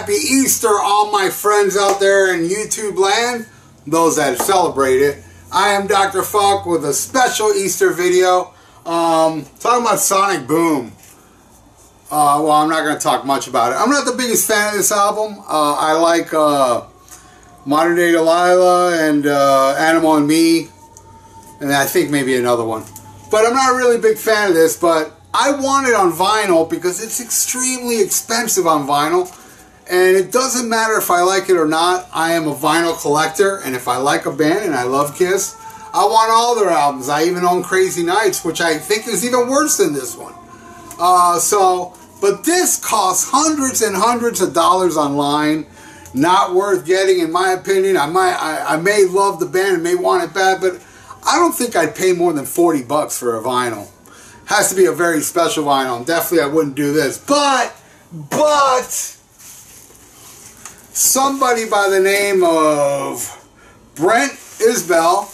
Happy Easter, all my friends out there in YouTube land, those that celebrate it. I am Dr. Fukk with a special Easter video um, talking about Sonic Boom. Uh, well, I'm not going to talk much about it. I'm not the biggest fan of this album. Uh, I like uh, Modern Day Delilah and uh, Animal and Me, and I think maybe another one. But I'm not really a big fan of this, but I want it on vinyl because it's extremely expensive on vinyl. And it doesn't matter if I like it or not. I am a vinyl collector. And if I like a band and I love Kiss, I want all their albums. I even own Crazy Nights, which I think is even worse than this one. Uh, so, but this costs hundreds and hundreds of dollars online. Not worth getting, in my opinion. I might, I, I may love the band and may want it bad, but I don't think I'd pay more than 40 bucks for a vinyl has to be a very special vinyl. Definitely I wouldn't do this. But, but, somebody by the name of Brent Isbell,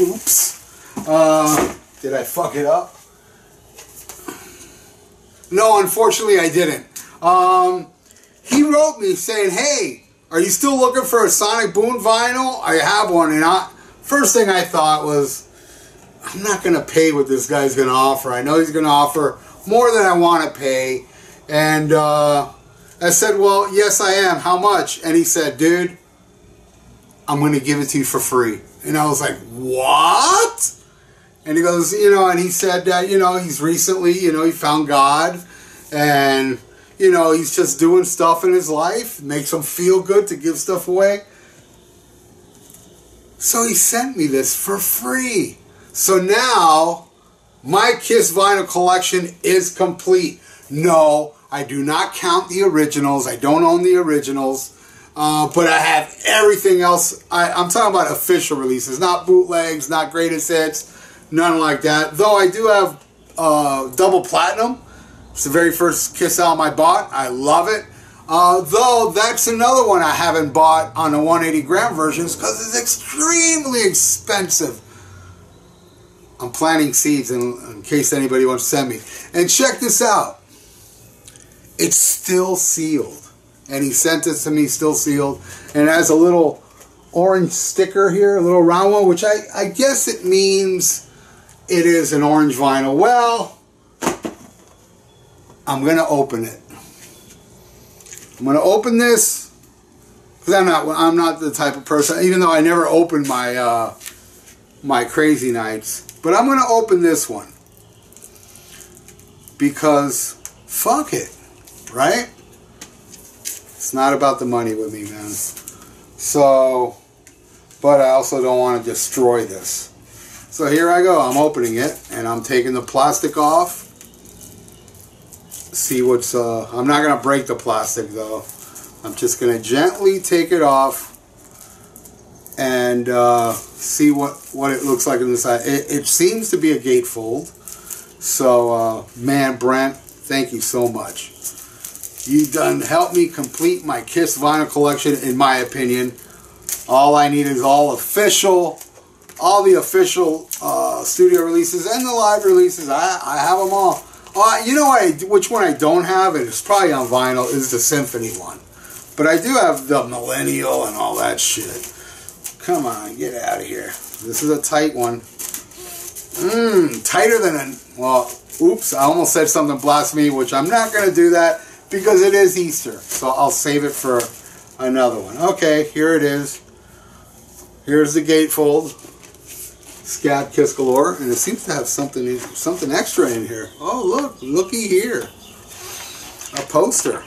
oops, uh, did I fuck it up? No, unfortunately I didn't. Um, he wrote me saying, hey, are you still looking for a Sonic Boom vinyl? I have one. And I, first thing I thought was, I'm not going to pay what this guy's going to offer. I know he's going to offer more than I want to pay. And uh, I said, well, yes, I am. How much? And he said, dude, I'm going to give it to you for free. And I was like, what? And he goes, you know, and he said that, you know, he's recently, you know, he found God and, you know, he's just doing stuff in his life, makes him feel good to give stuff away. So he sent me this for free. So now my Kiss vinyl collection is complete. No, I do not count the originals. I don't own the originals. Uh, but I have everything else. I, am talking about official releases, not bootlegs, not greatest hits, none like that. Though I do have uh, double platinum. It's the very first Kiss album I bought. I love it. Uh, though that's another one I haven't bought on the 180 gram versions because it's extremely expensive. I'm planting seeds in, in case anybody wants to send me. And check this out. It's still sealed. And he sent it to me still sealed. And it has a little orange sticker here, a little round one, which I, I guess it means it is an orange vinyl. Well, I'm going to open it. I'm going to open this because I'm not I'm not the type of person even though I never open my uh, my crazy nights but I'm going to open this one. Because fuck it. Right? It's not about the money with me, man. So, but I also don't want to destroy this. So here I go. I'm opening it and I'm taking the plastic off. See what's, uh, I'm not going to break the plastic though. I'm just going to gently take it off and uh, see what, what it looks like inside. It, it seems to be a gatefold. So, uh, man, Brent, thank you so much. You done helped me complete my Kiss vinyl collection, in my opinion. All I need is all official, all the official uh, studio releases and the live releases. I, I have them all. Uh, you know what I, which one I don't have, and it's probably on vinyl, is the Symphony one. But I do have the Millennial and all that shit. Come on, get out of here. This is a tight one. Mmm, tighter than a... Well, oops, I almost said something blasphemy, which I'm not going to do that because it is Easter. So I'll save it for another one. Okay, here it is. Here's the gatefold. Scab Kiss Galore. And it seems to have something something extra in here. Oh, look. Looky here. A poster.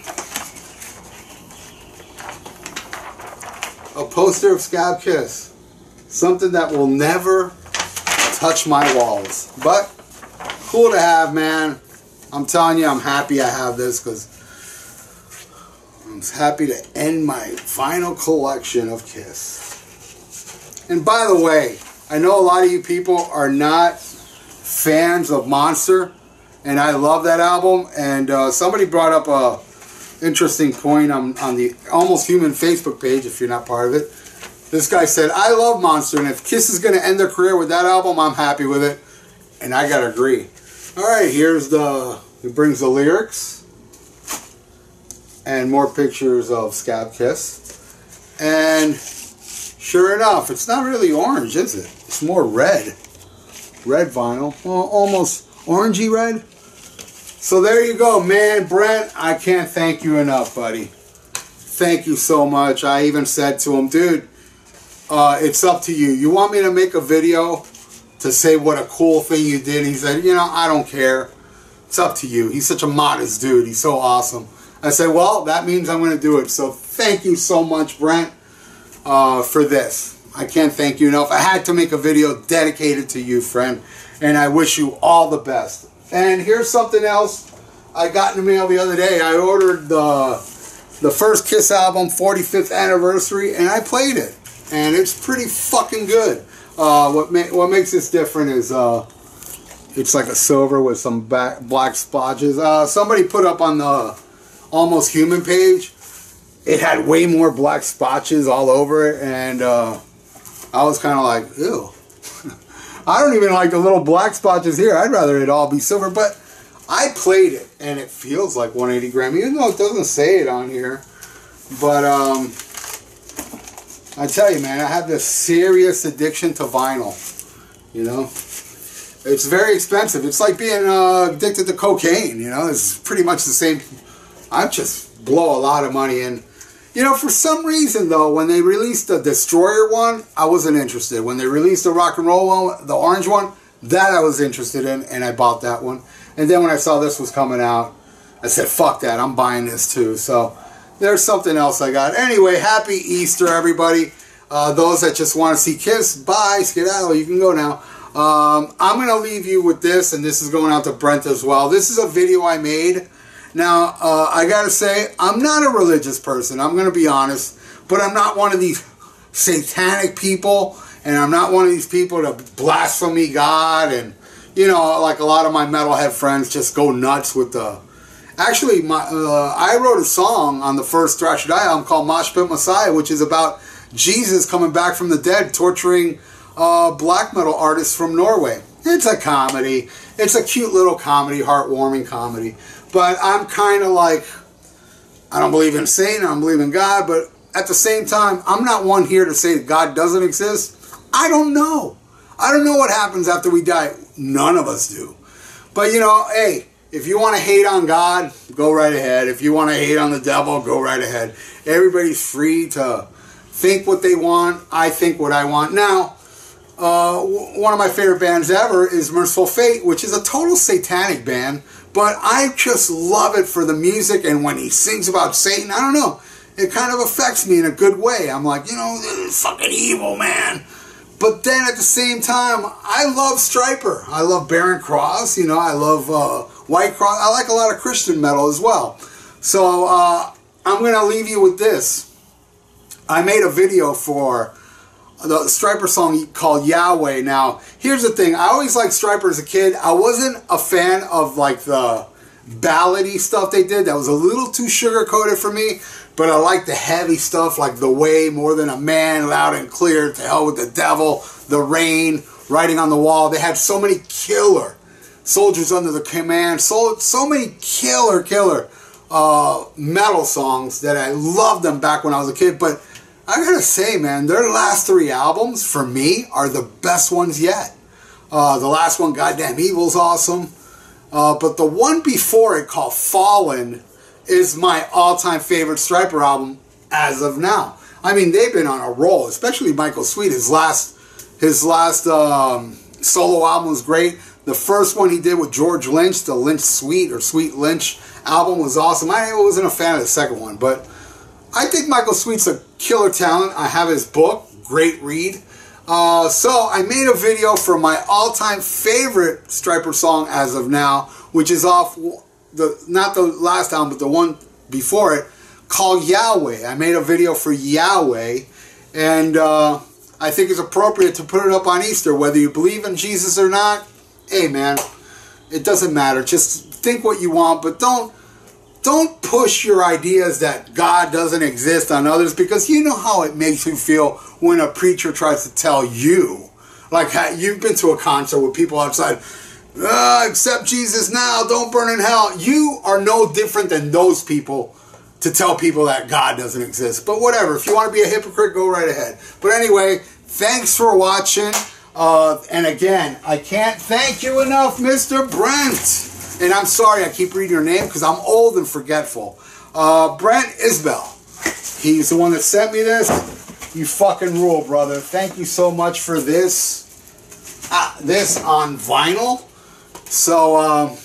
a poster of Scab Kiss. Something that will never touch my walls. But cool to have, man. I'm telling you, I'm happy I have this because Happy to end my final collection of Kiss. And by the way, I know a lot of you people are not fans of Monster, and I love that album. And uh, somebody brought up a interesting point on, on the Almost Human Facebook page, if you're not part of it. This guy said, I love Monster, and if Kiss is going to end their career with that album, I'm happy with it. And I got to agree. All right, here's the, it brings the lyrics. And more pictures of Scab Kiss. And sure enough, it's not really orange, is it? It's more red. Red vinyl. Well, almost orangey red. So there you go, man. Brent, I can't thank you enough, buddy. Thank you so much. I even said to him, dude, uh, it's up to you. You want me to make a video to say what a cool thing you did? He said, you know, I don't care. It's up to you. He's such a modest dude. He's so awesome. I said, well, that means I'm going to do it. So thank you so much, Brent, uh, for this. I can't thank you enough. I had to make a video dedicated to you, friend. And I wish you all the best. And here's something else I got in the mail the other day. I ordered the, the first Kiss album, 45th anniversary, and I played it. And it's pretty fucking good. Uh, what, ma what makes this different is uh, it's like a silver with some black splotches. Uh, somebody put up on the Almost Human page, it had way more black splotches all over it, and uh, I was kind of like, ew. I don't even like the little black splotches here. I'd rather it all be silver, but I played it, and it feels like 180 gram, even though it doesn't say it on here. But um, I tell you, man, I have this serious addiction to vinyl. You know, it's very expensive. It's like being uh, addicted to cocaine. You know, it's pretty much the same. I just blow a lot of money in. You know, for some reason though, when they released the Destroyer one, I wasn't interested. When they released the Rock and Roll one, the orange one, that I was interested in, and I bought that one. And then when I saw this was coming out, I said, "Fuck that! I'm buying this too." So there's something else I got. Anyway, happy Easter, everybody. Uh, those that just want to see Kiss, bye, skedaddle. You can go now. Um, I'm going to leave you with this, and this is going out to Brent as well. This is a video I made. Now, uh, I got to say, I'm not a religious person. I'm to be honest. But I'm not one of these satanic people, and I'm not one of these people that blaspheme God, and, you know, like a lot of my metalhead friends just go nuts with the... Actually, my, uh, I wrote a song on the first Thrash Die album called Mosh Pit Messiah, which is about Jesus coming back from the dead, torturing uh, black metal artists from Norway. It's a comedy. It's a cute little comedy, heartwarming comedy. But I'm kind of like, I don't believe in Satan, I don't believe in God, but at the same time, I'm not one here to say God doesn't exist. I don't know. I don't know what happens after we die. None of us do. But you know, hey, if you want to hate on God, go right ahead. If you want to hate on the devil, go right ahead. Everybody's free to think what they want. I think what I want. Now, uh, one of my favorite bands ever is Mercyful Fate, which is a total satanic band, but I just love it for the music and when he sings about Satan, I don't know, it kind of affects me in a good way. I'm like, you know, fucking evil, man. But then at the same time, I love Stryper. I love Barren Cross, you know, I love uh, Whitecross. I like a lot of Christian metal as well. So uh, I'm going to leave you with this. I made a video for the Stryper song called Yahweh. Now, here's the thing. I always liked Stryper as a kid. I wasn't a fan of like the ballady stuff they did. That was a little too sugar-coated for me. But I like the heavy stuff like The Way, More Than a Man, Loud and Clear, To Hell with the Devil, The Rain, Writing on the Wall. They had so many killer Soldiers Under the Command, so, so many killer, killer uh, metal songs that I loved them back when I was a kid. But I gotta say, man, their last three albums for me are the best ones yet. Uh, the last one, Goddamn Evil's awesome. Uh, but the one before it, called Fallen, is my all-time favorite Stryper album as of now. I mean, they've been on a roll, especially Michael Sweet. His last, his last um, solo album was great. The first one he did with George Lynch, the Lynch Sweet or Sweet Lynch album was awesome. I wasn't a fan of the second one, but I think Michael Sweet's a killer talent. I have his book, great read. Uh, so I made a video for my all-time favorite Stryper song as of now, which is off the not the last album, but the one before it, called Yahweh. I made a video for Yahweh, and uh, I think it's appropriate to put it up on Easter, whether you believe in Jesus or not. Hey, man, it doesn't matter. Just think what you want, but don't don't push your ideas that God doesn't exist on others because you know how it makes you feel when a preacher tries to tell you. Like you've been to a concert with people outside, uh, accept Jesus now, don't burn in hell. You are no different than those people to tell people that God doesn't exist. But whatever, if you want to be a hypocrite, go right ahead. But anyway, thanks for watching. Uh, and again, I can't thank you enough, Mr. Brent. And I'm sorry I keep reading your name because I'm old and forgetful. Uh, Brent Isbell. He's the one that sent me this. You fucking rule, brother. Thank you so much for this. Uh, this on vinyl. So, um,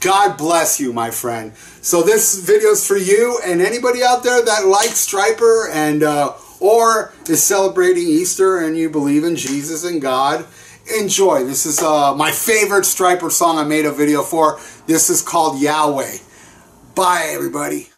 God bless you, my friend. So this video is for you and anybody out there that likes Stryper and uh, or is celebrating Easter and you believe in Jesus and God. Enjoy. This is uh, my favorite Stryper song I made a video for. This is called Yahweh. Bye, everybody.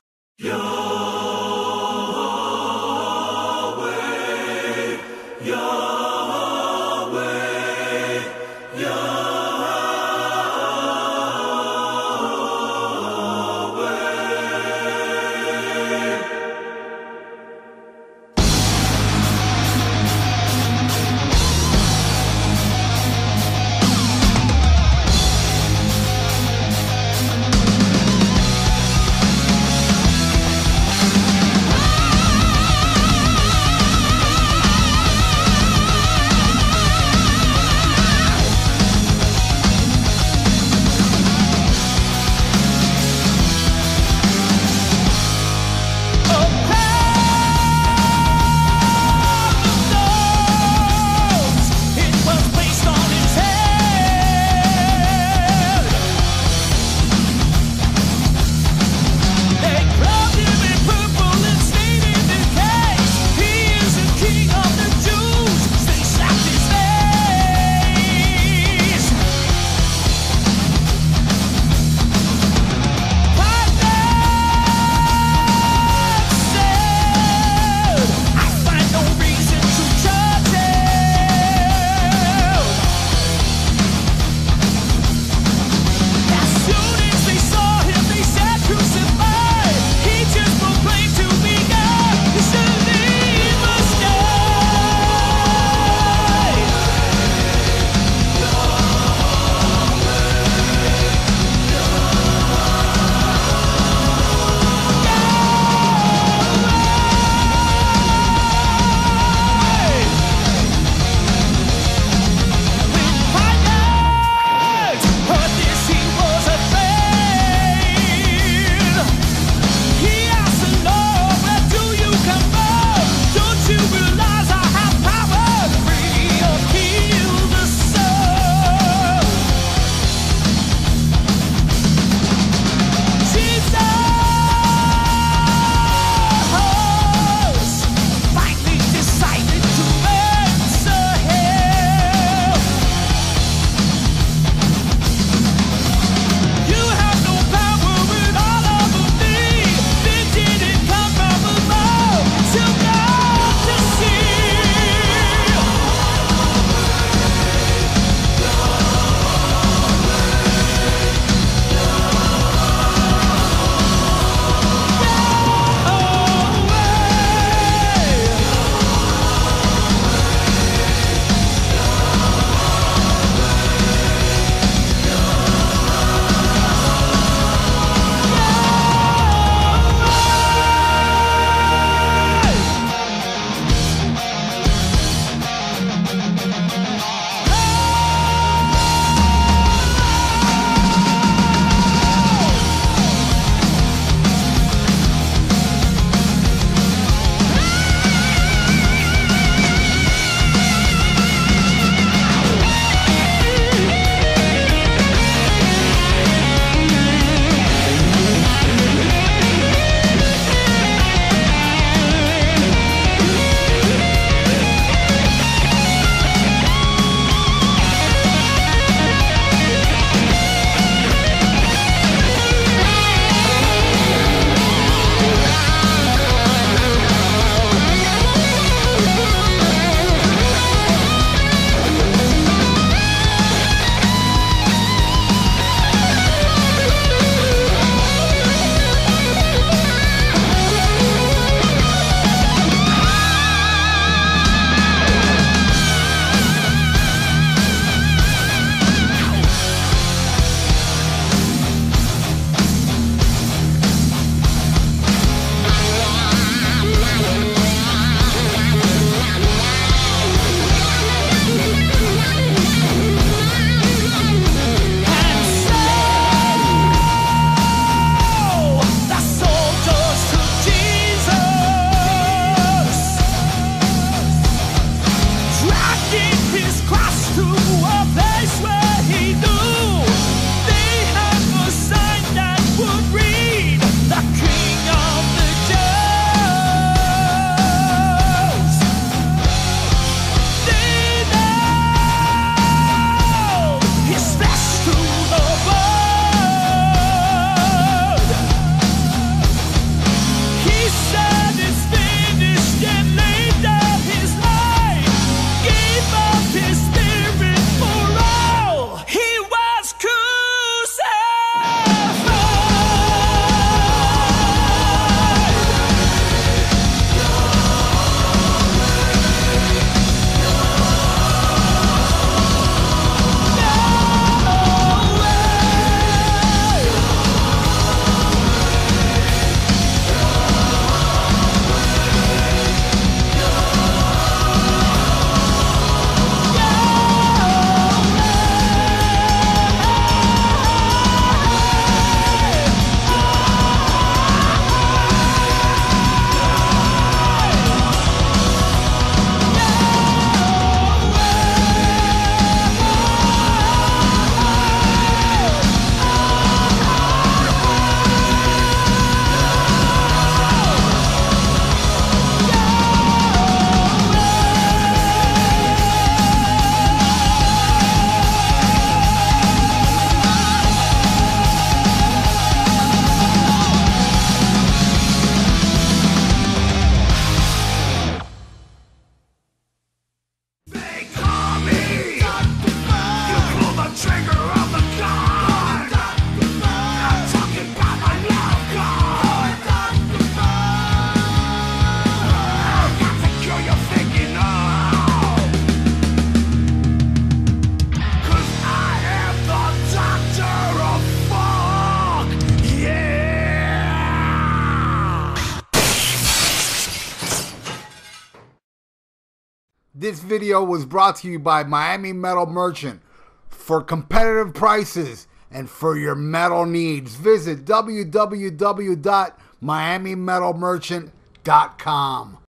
This video was brought to you by Miami Metal Merchant. For competitive prices and for your metal needs, visit www.miamimetalmerchant.com.